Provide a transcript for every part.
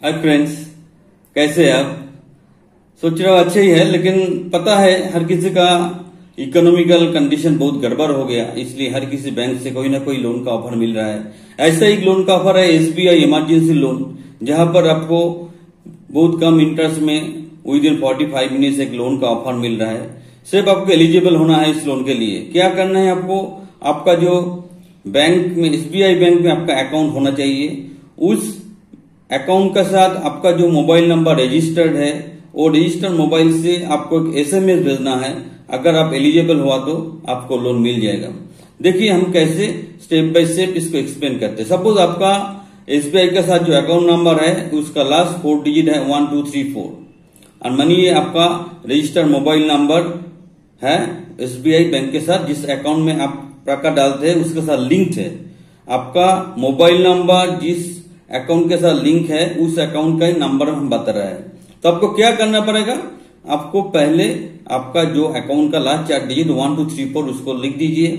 Hi friends, कैसे हैं आप? सोच रहे हो अच्छे ही है, लेकिन पता है हर किसी का इकोनॉमिकल कंडीशन बहुत गड़बड़ हो गया, इसलिए हर किसी बैंक से कोई ना कोई लोन का ऑफ़र मिल रहा है। ऐसा एक लोन का ऑफ़र है एसबीआई इमरजेंसी लोन जहाँ पर आपको बहुत कम इंटरेस्ट में within forty five minutes एक लोन का ऑफ़र मिल रहा है। सिर्फ़ आपको एलिजिबल होना है इस लोन के लिए। क्या करना है आपको? आपका जो बैंक में एसबीआई बैंक में आपका अकाउंट होना चाहिए, उस अकाउंट के साथ आपका जो मोबाइल नंबर रजिस्टर्ड है, वो रजिस्टर्ड मोबाइल से आपको एक एसएमएस भेजना है। अगर आप एलिजिबल हुआ तो आपको लोन मिल जाएगा। देखिए हम कैसे स्टेप बाय स्टेप इसको एक्सप्लेन करते हैं। सपोज़ आपका एसबीआई के साथ जो अकाउंट नंबर है, उसका लास्ट फोर डिजिट है वन टू थ्री फोर और मानिए आपका रजिस्टर्ड मोबाइल नंबर है एसबीआई बैंक के साथ, जिस अकाउंट में आप पैसा डालते हैं, उसके साथ लिंक है। आपका मोबाइल नंबर जिस अकाउंट के साथ लिंक है, उस अकाउंट का ही नंबर हम बता रहे हैं। तो आपको क्या करना पड़ेगा? आपको पहले आपका जो अकाउंट का लास्ट चार digit one two three four उसको लिख दीजिए।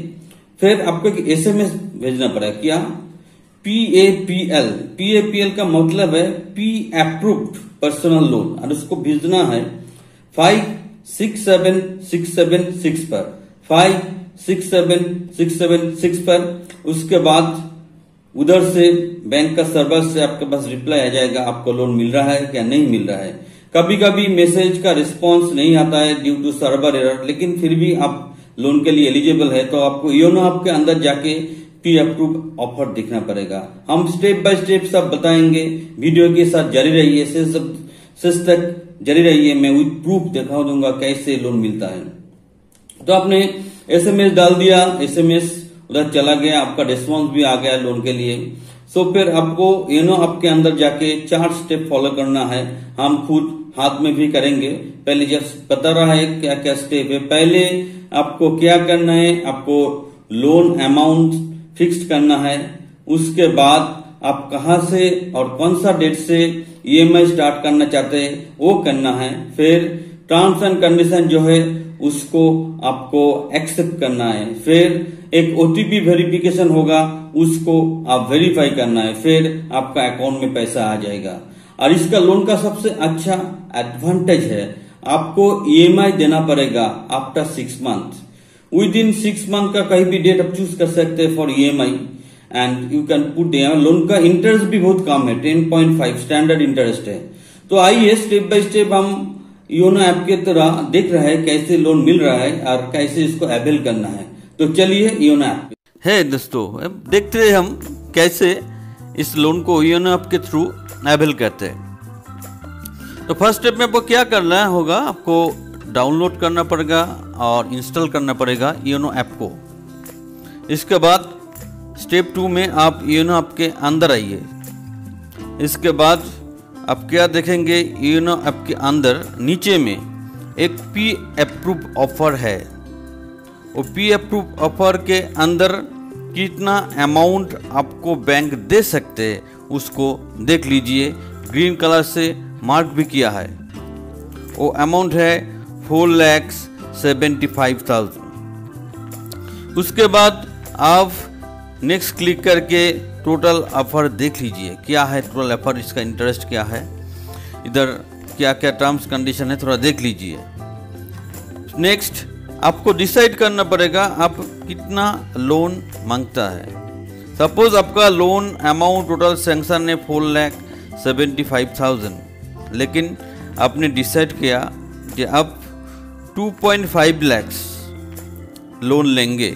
फिर आपको एक एसएमएस भेजना पड़ेगा। क्या? P A P L P A P L का मतलब है पी अप्रूव्ड पर्सनल लोन और उसको भेजना है five six seven six seven six पर। Five six seven six seven six पर। उसके बाद उधर से बैंक का सर्वर से आपके पास रिप्लाई आ जाएगा, आपको लोन मिल रहा है क्या नहीं मिल रहा है। कभी कभी मैसेज का रिस्पॉन्स नहीं आता है ड्यू टू सर्वर एरर लेकिन फिर भी आप लोन के लिए एलिजिबल है तो आपको योनो आपके अंदर जाके पी अप्रूव ऑफ़र दिखना पड़ेगा। हम स्टेप बाय स्टेप सब बताएँगे वीडियो के साथ जारी रहिए शेष तक जारी रहिए, मैं विद प्रूफ दिखा दूँगा कैसे लोन मिलता है। तो आपने एसएमएस डाल दिया एसएमएस उधर चला गया, आपका रिस्पॉन्स भी आ गया लोन के लिए। सो फिर आपको यू नो आपके अंदर जाके चार स्टेप फॉलो करना है। हम खुद हाथ में भी करेंगे। पहले जब बता रहा है क्या क्या स्टेप है, पहले आपको क्या करना है, आपको लोन अमाउंट फिक्स्ड करना है। उसके बाद आप कहा से और कौन सा डेट से ईएमआई स्टार्ट करना चाहते हैं, वो करना है। फिर टर्म्स एंड कंडीशन जो है उसको आपको एक्सेप्ट करना है। फिर एक ओटीपी वेरिफिकेशन होगा, उसको आप वेरीफाई करना है। फिर आपका अकाउंट में पैसा आ जाएगा। और इसका लोन का सबसे अच्छा एडवांटेज है, आपको ईएमआई देना पड़ेगा after six month within six month का कहीं भी डेट आप चूज़ कर सकते हैं for EMI and you can put loan का इंटरेस्ट भी बहुत कम है ten point five standard interest है। तो आइए स्टेप बाय स्टेप हम योनो ऐप के तरह देख रहे हैं, कैसे लोन मिल रहा है और कैसे इसको अवेल करना है। तो चलिए योनो ऐप है दोस्तों देखते हैं हम कैसे इस लोन को योनो ऐप के थ्रू अवेल करते हैं। तो फ़र्स्ट स्टेप में आपको क्या करना होगा, आपको डाउनलोड करना पड़ेगा और इंस्टॉल करना पड़ेगा योनो ऐप को। इसके बाद स्टेप टू में आप योनो ऐप के अंदर आइए। इसके बाद अब क्या देखेंगे? यूनो ऐप के अंदर, नीचे में एक पी अप्रूव ऑफ़र है। वो पी अप्रूव ऑफ़र के अंदर कितना अमाउंट आपको बैंक दे सकते हैं, उसको देख लीजिए। ग्रीन कलर से मार्क भी किया है। वो अमाउंट है four lakhs seventy five thousand उसके बाद आप नेक्स्ट क्लिक करके टोटल ऑफ़र देख लीजिए। क्या है टोटल ऑफ़र इसका इंटरेस्ट क्या है? इधर क्या क्या टर्म्स कंडीशन है, थोड़ा देख लीजिए। नेक्स्ट आपको डिसाइड करना पड़ेगा, आप कितना लोन माँगता है। सपोज़ आपका लोन अमाउंट टोटल सेंक्शन है four lakh seventy five thousand लेकिन आपने डिसाइड किया कि आप two point five lakhs loan लेंगे,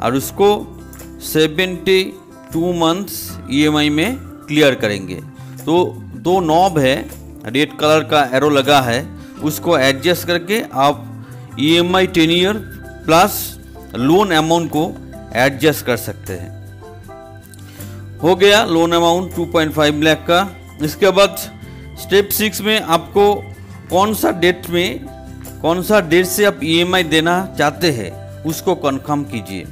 और उसको सेवेंटी टू मंथ्स ईएमआई में क्लियर करेंगे। तो दो नॉब है रेड कलर का एरो लगा है, उसको एडजस्ट करके आप EMI ten year plus loan amount को एडजस्ट कर सकते हैं। हो गया लोन अमाउंट 2.5 लाख का। इसके बाद स्टेप सिक्स में आपको कौन सा डेट में, कौन सा डेट से आप ईएमआई देना चाहते हैं, उसको कन्फर्म कीजिए।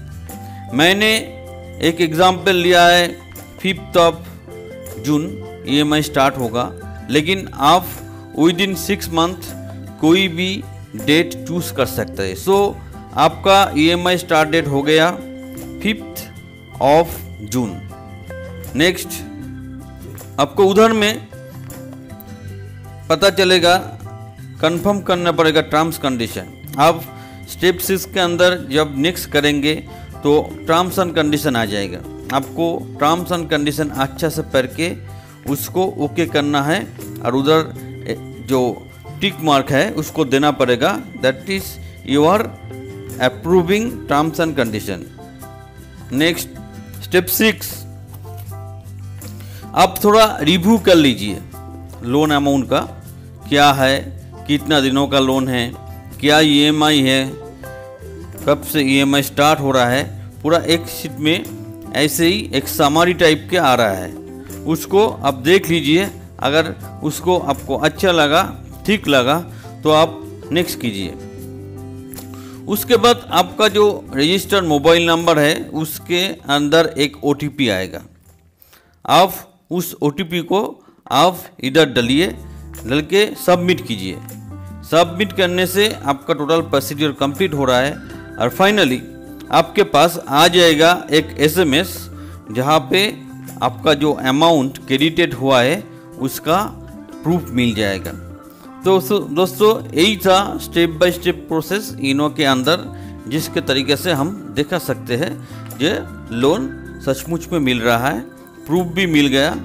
मैंने एक एग्ज़ाम्पल लिया है fifth of June EMI start होगा। लेकिन आप विद इन सिक्स मंथ कोई भी डेट चूज़ कर सकते हैं। सो so, आपका ईएमआई स्टार्ट डेट हो गया फिफ्थ ऑफ़ जून नेक्स्ट आपको उधर में पता चलेगा कंफर्म करना पड़ेगा टर्म्स कंडीशन आप स्टेप सिक्स के अंदर जब नेक्स्ट करेंगे तो टर्म्स एंड कंडीशन आ जाएगा। आपको टर्म्स एंड कंडीशन अच्छा से पढ़ के, उसको ओके करना है और उधर जो टिक मार्क है, उसको देना पड़ेगा। That is you are approving terms and condition next step six आप थोड़ा रिव्यू कर लीजिए। लोन अमाउंट का, क्या है, कितना दिनों का लोन है, क्या ईएमआई है कब से ईएमआई स्टार्ट हो रहा है, पूरा एक शीट में ऐसे ही एक सामारी टाइप के आ रहा है। उसको आप देख लीजिए, अगर उसको आपको अच्छा लगा, ठीक लगा तो आप नेक्स्ट कीजिए। उसके बाद आपका जो रजिस्टर्ड मोबाइल नंबर है, उसके अंदर एक ओटीपी आएगा। आप उस ओटीपी को आप इधर डलिए डल के सबमिट कीजिए। सबमिट करने से आपका टोटल प्रोसीजर कंप्लीट हो रहा है। और फाइनली आपके पास आ जाएगा एक एसएमएस जहाँ पे आपका जो अमाउंट क्रेडिटेड हुआ है, उसका प्रूफ मिल जाएगा। तो दोस्तों, यही था step by step process YONO के अंदर, जिसके तरीके से हम देखा सकते हैं जो लोन सचमुच में मिल रहा है प्रूफ भी मिल गया।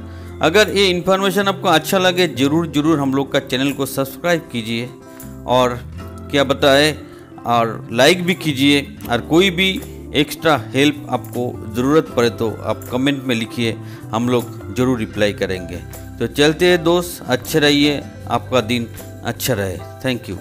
अगर ये इन्फॉर्मेशन आपको अच्छा लगे ज़रूर ज़रूर हम लोग का चैनल को सब्सक्राइब कीजिए। और क्या बताए और लाइक भी कीजिए और कोई भी एक्स्ट्रा हेल्प आपको ज़रूरत पड़े तो आप कमेंट में लिखिए, हम लोग ज़रूर रिप्लाई करेंगे। तो चलते हैं दोस्त, अच्छे रहिए, आपका दिन अच्छा रहे। Thank you